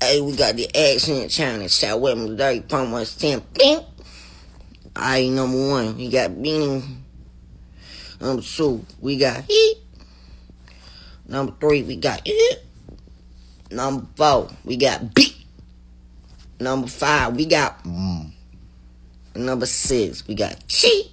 Hey, we got the accent challenge. Shout with me, dirty pump one ten. Pink. I number one, we got Beanie. Number two, we got Heat. Number three, we got It. Number four, we got Beat. Number five, we got mm. Number six, we got Cheat.